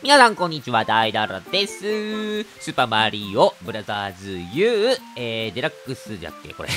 皆さんこんにちは、ダイダラです。スーパーマリオブラザーズ U、えー、デラックスじゃっけこれ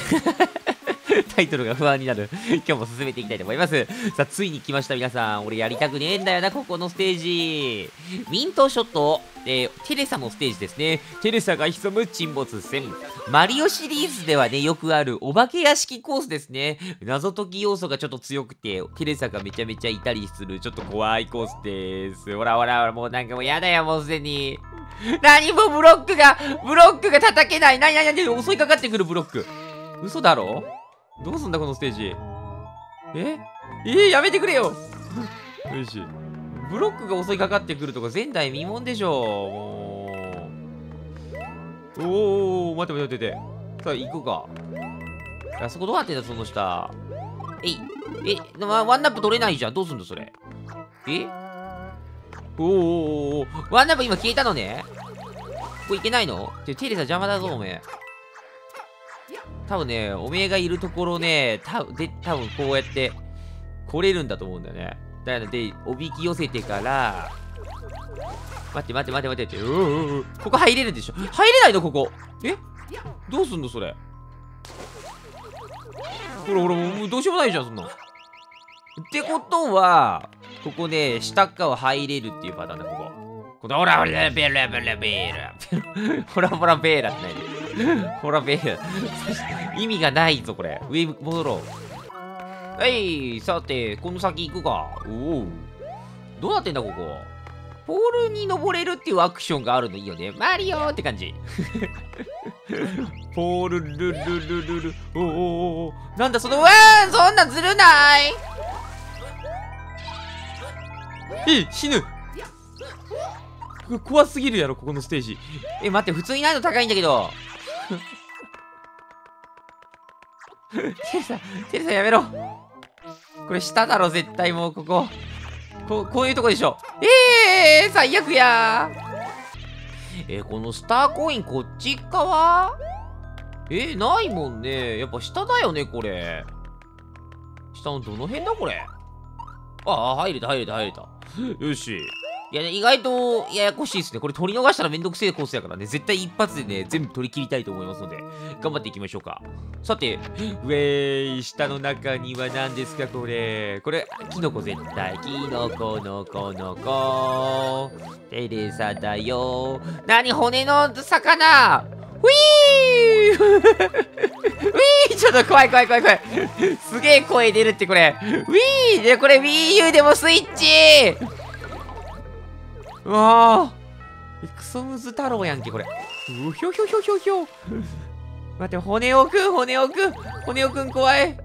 タイトルが不安になる 今日も進めていきたいと思います。さあ、ついに来ました、皆さん。俺やりたくねえんだよな、ここのステージ。ミントショット、えー、テレサのステージですね。テレサが潜む沈没船。マリオシリーズではね、よくあるお化け屋敷コースですね。謎解き要素がちょっと強くて、テレサがめちゃめちゃいたりする、ちょっと怖いコースです。ほらほらほら、もうなんかもうやだよ、もうすでに。何もブロックが、ブロックが叩けない。なになになに襲いかかってくるブロック。嘘だろ？どうすんだこのステージ？え？えー、やめてくれよ！よしブロックが襲いかかってくるとか前代未聞でしょもう。おお待って待って待って。さあ行こうか。あそこどうなってんだその下。えいえワンナップ取れないじゃん。どうすんだそれ？え？おおおおワンナップ今消えたのね。これいけないの？テレサ邪魔だぞおめえ。多分ね、おめえがいるところね、たで多分こうやって来れるんだと思うんだよね。だからで、おびき寄せてから、待って待って待って待って待って、ここ入れるでしょ？入れないのここ。え？どうすんのそれ？ほらほら、もうどうしようもないじゃん、そんなってことは、ここね、下っ側入れるっていうパターンだ、ここ。このほらほらベラベラベラ。ほらほらベラってないでほらベラ 意味がないぞこれ。上戻ろう。はいさてこの先行くか。おお。どうなってんだここ。ポールに登れるっていうアクションがあるのいいよね。マリオって感じ。ポールルルルルル。おおおなんだそのうわーそんなずるない。え死ぬ。怖すぎるやろ、ここのステージ。え、待って、普通に難易度高いんだけど。テレサ、テレサやめろ。これ下だろ、絶対もう、ここ。ここういうとこでしょ。ええー、最悪やえー、このスターコインこっち側えー、ないもんね。やっぱ下だよね、これ。下のどの辺だ、これ？ああ、入れた、入れた、入れた。よし。いや、ね、意外とややこしいですね。これ取り逃したらめんどくせえコースやからね、絶対一発でね、全部取り切りたいと思いますので、頑張っていきましょうか。さて、ウェイ、下の中には何ですか、これ。これ、キノコ絶対。キノコのこのこ。テレサだよ。何、骨の魚？ウィーウィーちょっと怖い怖い怖い怖い。すげえ声出るってこれ。ウィーで、これ Wii U でもスイッチうわークソムズ太郎やんけ、これ。うひょひょひょひょひょ。待って、骨をくん、骨をくん、骨をくん怖い。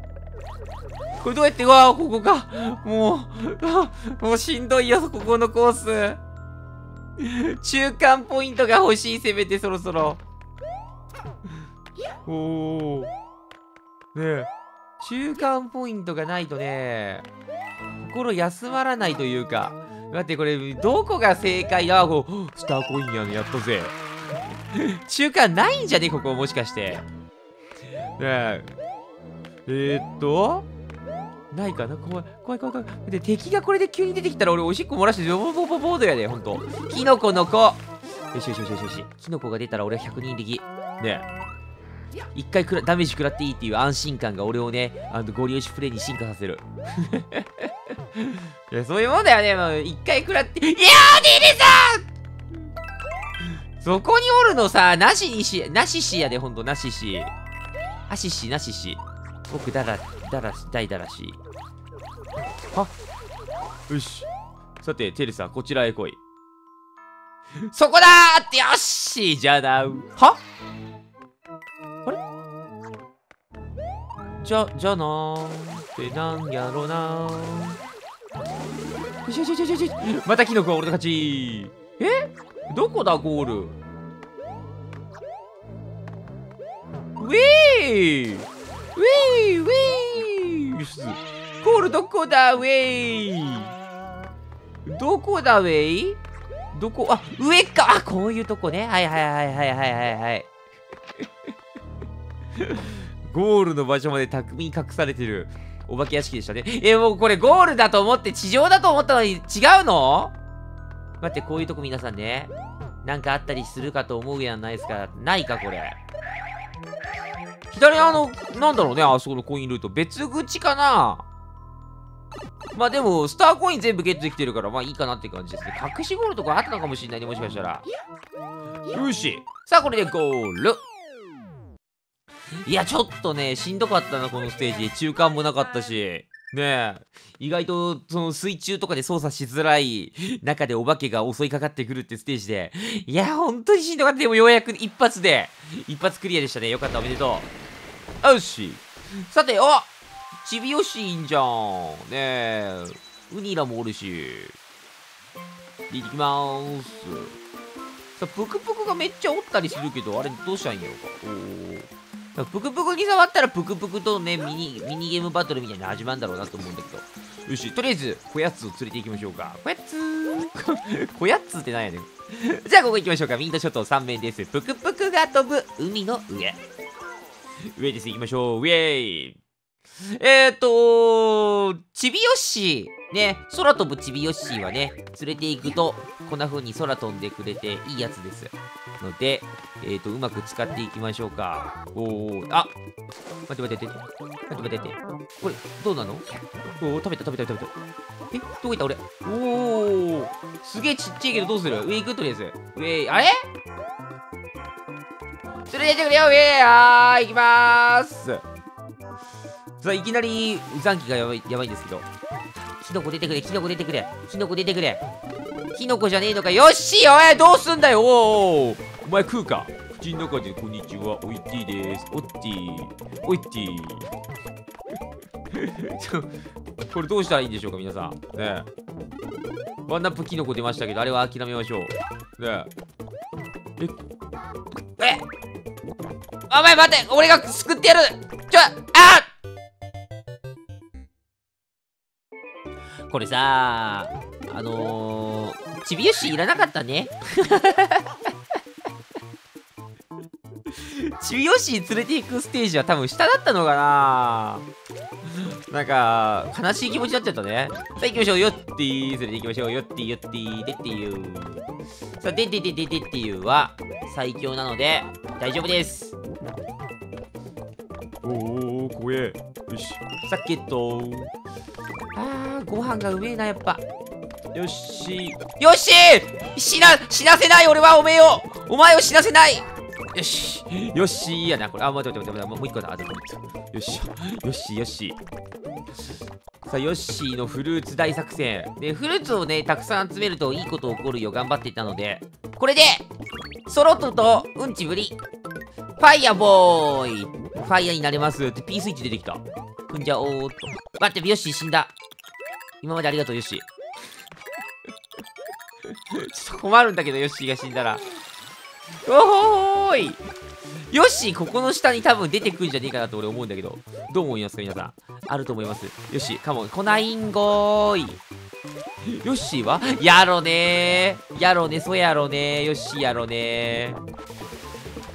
これどうやって、うわー、ここか。もう、もうしんどいよ、ここのコース。中間ポイントが欲しい、せめてそろそろ。おー。ねえ。中間ポイントがないとね、心休まらないというか、待って、これ、どこが正解？だこう、スターコインやん、やったぜ。中間ないんじゃね？ここ、もしかして。ねえ。えー、っと、ないかな？怖い、怖い、怖い、怖い。で、敵がこれで急に出てきたら、俺、おしっこ漏らして、ボボボボードやで、ほんと。キノコの子。よしよしよしよしよし。キノコが出たら、俺は100人力。ねえ。一回くらダメージ食らっていいっていう安心感が俺をね、あのゴリ押しプレイに進化させる。いや、そういうもんだよね。もう一回食らって。いやー、ディリさん そこにおるのさ、なしにし、なししやで、ほんと、なしし。あしし、なしし。僕、だら、だらし、大だらし。は？よし。さて、テレサ、こちらへ来い。そこだーってよしじゃあなは？じゃ、じゃなーってなんやろなよしよしよしよしまたキノコは俺の勝ち。え？どこだゴール？ウィーウィーウィーゴールどこだウェイ？どこだウェイ？どこ？あ上か。あこういうとこね。はいはいはいはいはいはいはい。ゴールの場所まで巧みに隠されてる。お化け屋敷でしたね。え、もうこれゴールだと思って地上だと思ったのに違うの？待って、こういうとこ皆さんね、なんかあったりするかと思うやんないですか。ないか、これ。左あの、なんだろうね、あそこのコインルート。別口かな？まあでも、スターコイン全部ゲットできてるから、まあいいかなって感じですね。隠しゴールとかあったのかもしれないね、もしかしたら。よし。さあ、これでゴール。いや、ちょっとね、しんどかったな、このステージ。中間もなかったし。ねえ。意外と、その水中とかで操作しづらい中でお化けが襲いかかってくるってステージで。いや、本当にしんどかった。でもようやく一発で、一発クリアでしたね。よかった、おめでとう。よし。さて、おちびよしいんじゃん。ねえ。ウニラもおるし。で、行きまーす。さ、ぷくぷくがめっちゃおったりするけど、あれどうしたらいいんやろか。おー。ぷくぷくに触ったらぷくぷくとね、ミニ、ミニゲームバトルみたいな始まるんだろうなと思うんだけど。よし、とりあえず、こやつを連れて行きましょうか。こやつ。こやつってなんやねん。じゃあ、ここ行きましょうか。ミント諸島3面です。ぷくぷくが飛ぶ海の上。上です。行きましょう。ウェイ。えっ、ー、とちびよし。ね、空飛ぶちびよっしーはね、連れて行くと、こんな風に空飛んでくれていいやつです。ので、えっ、ー、と、うまく使っていきましょうか。おー、あ待って待って待って。待って待って待って。これ、どうなの？おー、食べた食べた食べた。えどこ行った俺？おー、すげえちっちゃいけどどうする？上行くとりあえず。上、あれ？連れてってくれよ上はー、行きまーす。さあ、いきなり残機がやばいやばいんですけど。キノコ出てくれ、キノコ出てくれ、キノコ出てくれ。キノコじゃねえのか。よっしおいどうすんだよおおお前食うか口の中でこんにちは、おいてぃです。おってぃ。おいてぃ。これどうしたらいいんでしょうか、皆さん。ねえ。ワンナップキノコ出ましたけど、あれは諦めましょう。ねえ。ええお前待って俺が救ってやるちょあっこれさあのー、ちびよしいらなかったね。ちびよし連れて行くステージは多分下だったのかななんか、悲しい気持ちになっちゃったね。さあ行きましょう。よってー。連れて行きましょう。よってー、よってー、でっていう。さあ、でででででっていうは最強なので大丈夫です。おー、怖え。よし。さっきっと。あー、ご飯がうめえな、やっぱ。よし。よし死な、死なせない俺はおめえをお前を死なせないよし。よし、いいやな、これ。あ、待って待って待って、もう一個だ。あ、よし。よし、よし。さあ、ヨッシーのフルーツ大作戦。で、フルーツをね、たくさん集めるといいこと起こるよ。頑張っていたので。これで、ソロトとうんちぶり。ファイヤーボーイファイヤーになれますって P スイッチ出てきた。踏んじゃおーっと。待って、ヨッシー死んだ。今までありがとう、ヨッシー。ちょっと困るんだけど、ヨッシーが死んだら。おーいヨッシー、ここの下に多分出てくんじゃねえかなと俺思うんだけど。どう思いますか、皆さん。あると思います。よし、カモン、来ないんごーい。ヨッシーはやろねー。やろね、そやろねヨッシーやろね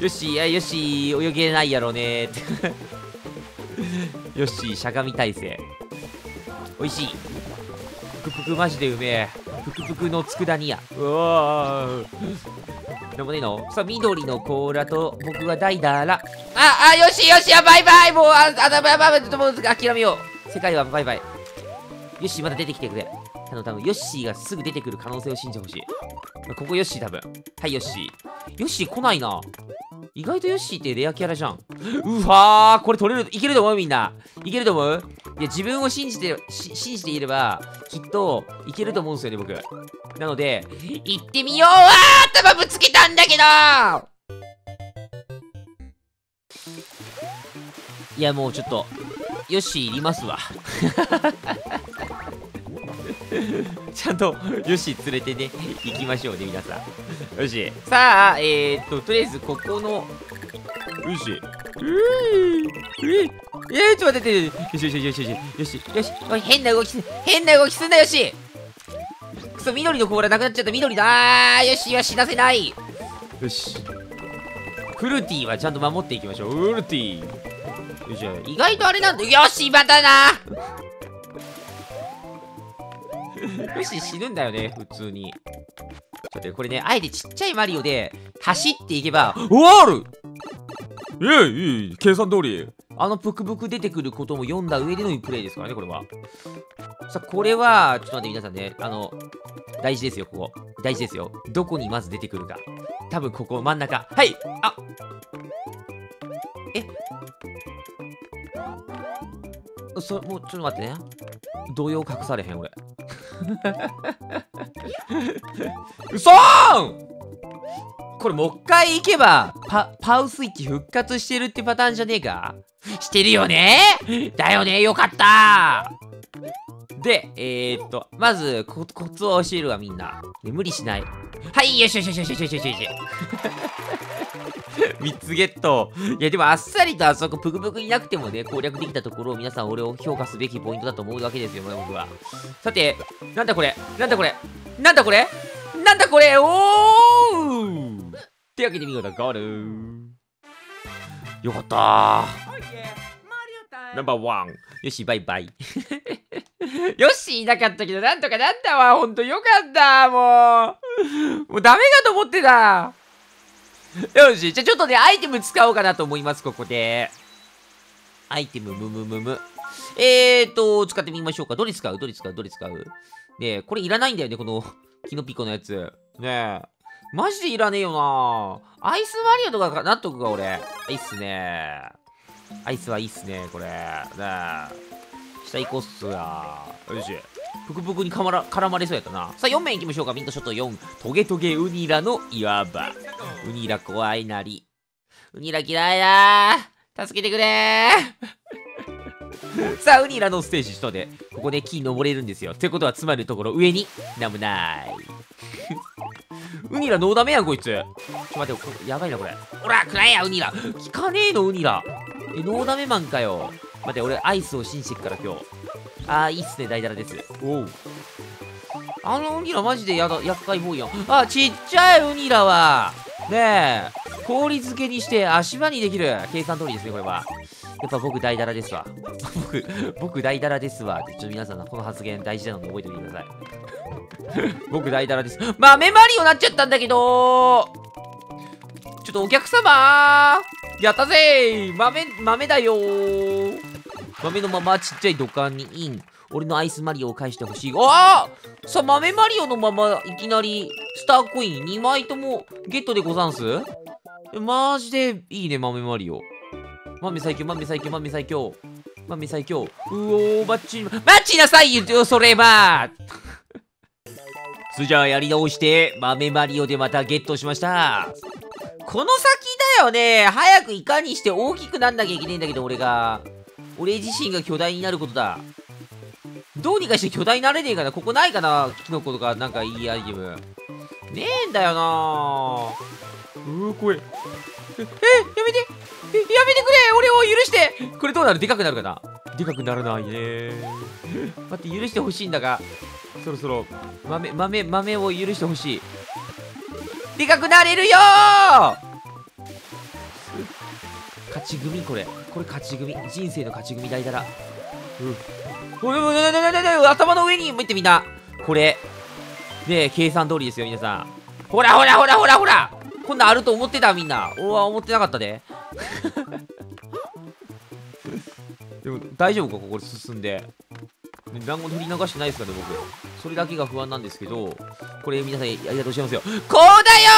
よし、や、よし、泳げないやろねって よし、しゃがみ体勢。おいしい。ぷくぷくマジでうめえ。ぷくぷくの佃煮や。うわー。でもねえの？さあ、緑の甲羅と僕はダイダーら。あ、あ、よしよしや、バイバイもう、あ、あ、バイバイ、ちょっともう諦めよう。世界はバイバイ。よし、また出てきてくれ。あの、多分ヨッシーがすぐ出てくる可能性を信じてほしい。ここヨッシー多分。はい、ヨッシー。ヨッシー来ないな。意外とヨッシーってレアキャラじゃん。うわー、これ取れる、いけると思うみんな。いけると思う？いや、自分を信じて、信じていれば、きっと、いけると思うんですよね、僕。なので、行ってみようわー頭ぶつけたんだけどいや、もうちょっと、ヨッシーいりますわ。ちゃんと、よし、連れてね、行きましょうね、皆さん。よし。さあ、えー、っと、とりあえず、ここの、よし。うーえー、ちょっと待って、よしよしよしよしよしよしおい、変な動きす、変な動きすんなよしくそ、緑の甲羅なくなっちゃった緑だーよしは死なせないよし。フルーティーはちゃんと守っていきましょう。フルーティー。よし、意外とあれなんだよし、またなよし、死ぬんだよね、普通に。ちょっと、これね、あえてちっちゃいマリオで、走っていけば、うわるいえいい計算通りあのブクブク出てくることも読んだ上でのプレイですからね、これは。さあ、これは、ちょっと待って、皆さんね、あの、大事ですよ、ここ。大事ですよ。どこにまず出てくるか。多分ここ真ん中。はいあえそれ、もう、ちょっと待ってね。動揺隠されへん、俺。うそーこれもう一回行けばパパウスイッチ復活してるってパターンじゃねえか？してるよね？だよね？よかったで、えー、っと、まずコ、コツを教えるわ、みんな。無理しない。はい、よしよしよしよしよしよしよし。3つゲット。いや、でもあっさりとあそこぷくぷくいなくてもね、攻略できたところを皆さん俺を評価すべきポイントだと思うわけですよ、僕は。さて、なんだこれ？なんだこれ？なんだこれ？なんだこれ？おーってわけで見事ゴールよかったナンバーワンよし、バイバイ。よし、いなかったけど、なんとかなったわ。ほんとよかった。もう。もうダメだと思ってた。よし、じゃあちょっとね、アイテム使おうかなと思います、ここで。アイテム、むむむむ。えーと、使ってみましょうか。どれ使う？どれ使う？どれ使う？ねえ、これいらないんだよね、この、キノピコのやつ。ねえ。マジでいらねえよなアイスマリオとかなっとくか、俺。いいっすねアイスはいいっすね、これ。ねえ。下行こうっすや。よし。ぷくぷくにかまら絡まれそうやったな。さあ、4面行きましょうか。ミントショット4。トゲトゲウニラの岩場。ウニラ怖いなり。ウニラ嫌いだ助けてくれ さあ、ウニラのステージ1で、ここで木登れるんですよ。ってことは、つまるところ、上に、なんもない。ウニラノーダメやん、こいつ。ちょ待って、やばいな、これ。ほら、くらえや、ウニラ。効かねえの、ウニラ。え、ノーダメマンかよ。待って、俺、アイスを信じてっから、今日。あー、いいっすね、大だらです。おう。あのウニラマジでやだ、厄介ボーイやん。あ、ちっちゃいウニラは。ねえ、氷漬けにして足場にできる。計算通りですね、これは。やっぱ僕大だらですわ。僕、僕大だらですわ。ちょっと皆さん、この発言大事なので覚えておいてください。僕大だらです。豆マリオなっちゃったんだけどちょっとお客様やったぜ豆、豆だよ豆のままちっちゃい土管にイン。俺のアイスマリオを返してほしい。ああさあ、豆マリオのままいきなりスターコイン？2枚ともゲットでござんす？マジでいいね、豆マリオ。豆最強、豆最強、豆最強。豆最強。うおー、バッチリ、バッチなさいよ、それまそれじゃあやり直して、豆マリオでまたゲットしました。この先だよね。早くいかにして大きくなんなきゃいけないんだけど、俺が。俺自身が巨大になることだ。どうにかして巨大になれねえかなここないかなキノコとかなんかいいアイテム。ねえんだよなうー、怖え。え、えやめてえやめてくれ俺を許してこれどうなる？でかくなるかなでかくならないね待って、許してほしいんだが、そろそろ、豆、豆、豆を許してほしい。でかくなれるよ勝ち組これ。これ勝ち組。人生の勝ち組大だら。うん。頭の上に向いてみんな。これ。ねえ、計算通りですよ、皆さん。ほらほらほらほらほらこんなんあると思ってたみんな。俺は思ってなかったで。でも大丈夫かここ進んで。団子取り流してないですかね、僕。それだけが不安なんですけど、これ皆さんありがとうございますよ。こうだよ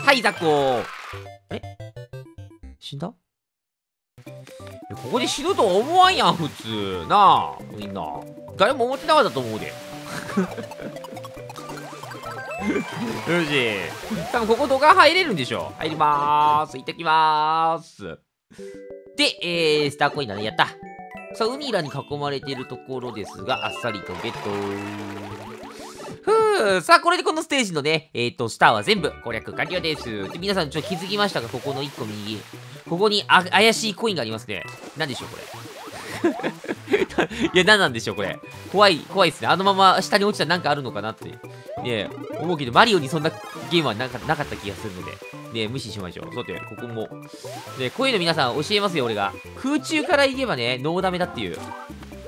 ーはい、ザコえ死んだここで死ぬとは思わんやん、普通。なあ、みんな。誰も思ってなかったと思うで。よし。多分ここ動画入れるんでしょ入りまーす。いってきまーす。で、えー、スターコインだね。やった。さあ、ウニラに囲まれているところですが、あっさりとゲット。ふうさあ、これでこのステージのね、えっ、ー、と、スターは全部攻略完了です。で、皆さんちょっと気づきましたか？ここの1個右。ここにあ怪しいコインがありますね。何でしょう、これ？いや、何なんでしょう、これ？怖い、怖いっすね。あのまま下に落ちたらなんかあるのかなって。ね思うけど、マリオにそんなゲームはなかなかった気がするので。ね無視しましょう。さて、ここも。ねこういうの皆さん教えますよ、俺が。空中から行けばね、ノーダメだっていう。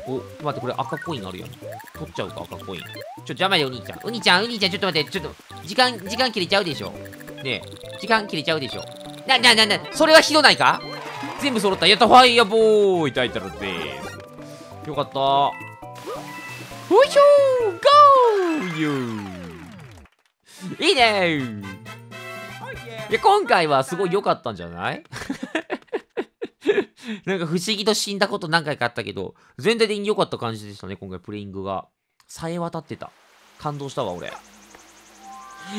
お、待って、これ赤コインあるやん。取っちゃうか、赤コイン。ちょ、邪魔よ、お兄ちゃん。お兄ちゃん、お兄ちゃん、ちょっと待って、ちょっと、時間、時間切れちゃうでしょ。ねえ、時間切れちゃうでしょ。な、な、な、な、それはひどないか全部揃った。やった、ファイヤーボーイタイトルです。よかった。ほいしょーゴーユーいいねーいや、今回はすごい良かったんじゃないなんか不思議と死んだこと何回かあったけど、全体的に良かった感じでしたね、今回プレイングが。さえ渡ってた。感動したわ、俺。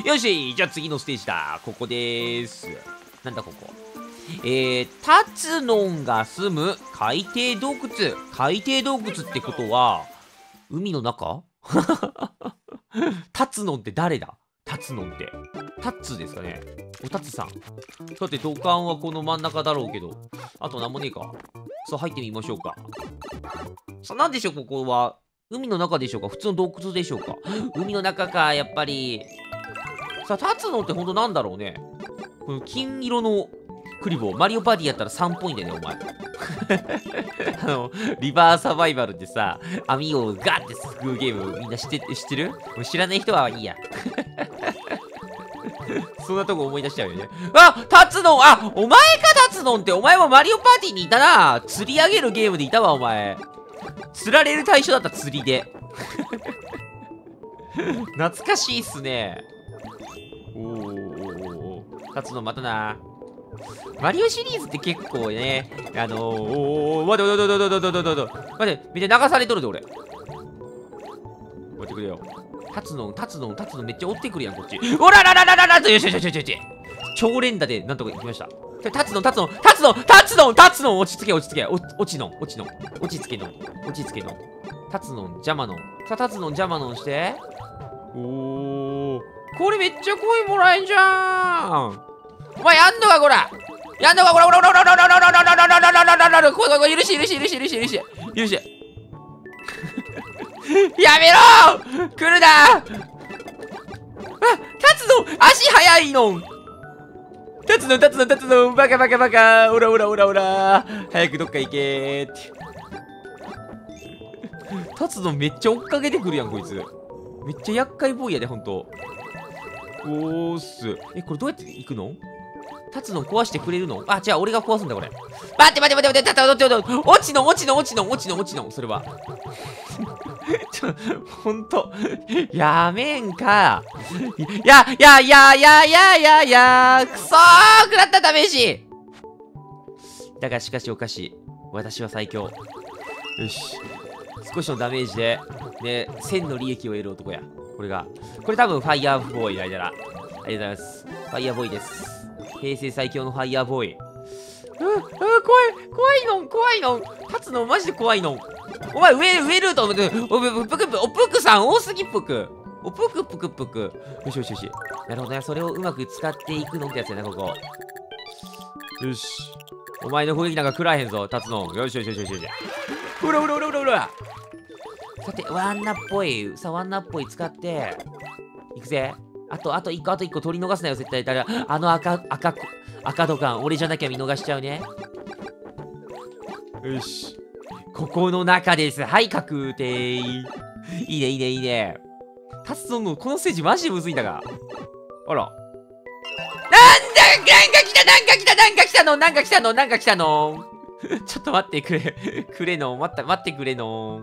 よしじゃあ次のステージだ。ここでーす。なんだここ？えー、タツノンが住む海底洞窟。海底洞窟ってことは、海の中？タツノンって誰だ？タツノンって。タッツですかねおタツさん。さて、土管はこの真ん中だろうけど、あとなんもねえか。さあ、入ってみましょうか。さあ、なんでしょう、ここは？海の中でしょうか？普通の洞窟でしょうか？海の中か、やっぱり。さあ、立つのってほんとなんだろうね。この金色のクリボー、マリオパーティーやったら3ポイントだよね、お前。あの、リバーサバイバルでさ、網をガーってすくうゲーム、みんな知って知ってる？知らない人はいいや。そんなとこ思い出しちゃうよね。あタツノンあお前かタツノンってお前もマリオパーティーにいたな釣り上げるゲームでいたわ、お前。釣られる対象だった、釣りで。懐かしいっすね。おーおーおータツノンまたな。マリオシリーズって結構ね、あのー、おーおー待って待って待って待って待って待て待って、見て流されとるで俺。待ってくれよ。立つの、立つの、立つのめっちゃ追ってくるやん、こっち。おららららららよしよしよしよしよし。超連打でなんとか行きました。ちょ立つの、立つの、立つの、立つの、立つの、落ち着け、落ち着け、落ちの、落ちの、落ち着けの、落ち着けの。立つの、邪魔の。さ、立つの、邪魔のして。おー。これめっちゃ声もらえんじゃん。お前やんのか、こら。やんのか、こら、こら、こら、こら、こら、こら、こら、こら、こら、こら、こら、こら、こら、こら、こら、許し、許し、許し、許し、許し、許し。やめろ来るなあ、立つの足速いの立つの、立つの、立つの、バカバカバカ、オラオラオラオラ、早くどっか行けって。立つのめっちゃ追っかけてくるやん、こいつ。めっちゃ厄介ボーイやで、ほんと。おーっす。え、これどうやって行くの？立つの壊してくれるの？あ、違う、俺が壊すんだ、これ。待って待って待って待って、待って待って、落ちの、落ちの、落ちの、落ちの、落ちの、それは。ちょ、ほんと、やめんか。いや、いや、いや、いや、いや、や、や、くそー食らったダメージだがしかしおかしい。私は最強。よし。少しのダメージで、ね、1000の利益を得る男や。これが。これ多分ファイヤーボーイだから。ありがとうございます。ファイヤーボーイです。平成最強のファイヤーボーイ。うう怖い怖いの怖いの立つのマジで怖いのお前上上ルートおぷくぷおぷくさん多すぎぷく。おぷくぷくぷく。よしよしよし。なるほどね。それをうまく使っていくのってやつやなここ。よし。お前の雰囲気なんか食らえへんぞ。立つのよしよしよしよしよし。うらうらうらうらうらさてワンナっぽいさワンナっぽい使っていくぜ。あと、あと一個、あと一個取り逃すなよ、絶対。だから、あの赤、赤、赤土管、俺じゃなきゃ見逃しちゃうね。よし。ここの中です。はい、確定。いいね、いいね、いいね。タツソンのこのステージマジでむずいんだが。あら。なんだなんか来たなんか来たなんか来たのなんか来たのなんか来たの ちょっと待ってくれ。くれの。待った、待ってくれの。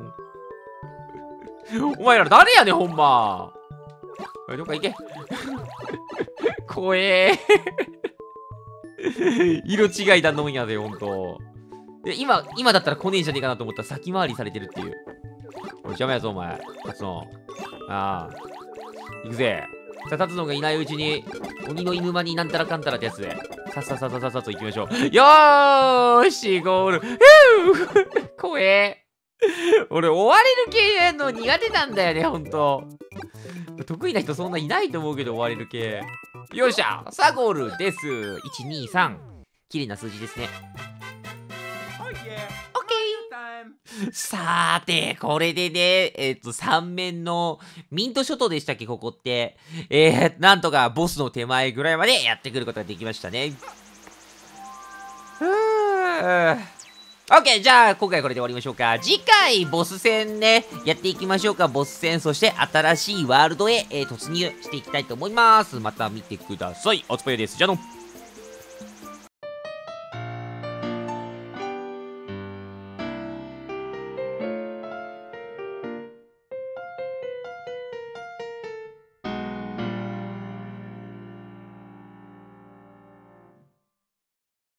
お前ら誰やねん、ほんま。どっか行け。怖え色違いだのんやで、ほんと。今、今だったら来ねえじゃねえかなと思ったら先回りされてるっていう。おい、邪魔やぞ、お前。立つの。ああ。行くぜ。さあ、立つのがいないうちに、鬼の犬間になんたらかんたらってやつで。さっさっささささと行きましょう。よーし、ゴール。ふぅ怖え俺、追われる系の苦手なんだよね、ほんと。得意な人そんないないと思うけど追われる系。よっしゃさあゴールです。1、2、3。綺麗な数字ですね。オッケー。さー。て、これでね、えっ、と、3面のミント諸島でしたっけ、ここって。えー、なんとかボスの手前ぐらいまでやってくることができましたね。ふー。オッケーじゃあ、今回これで終わりましょうか。次回、ボス戦ね、やっていきましょうか。ボス戦、そして新しいワールドへ、えー突入していきたいと思います。また見てください。おつぽよです。じゃあの。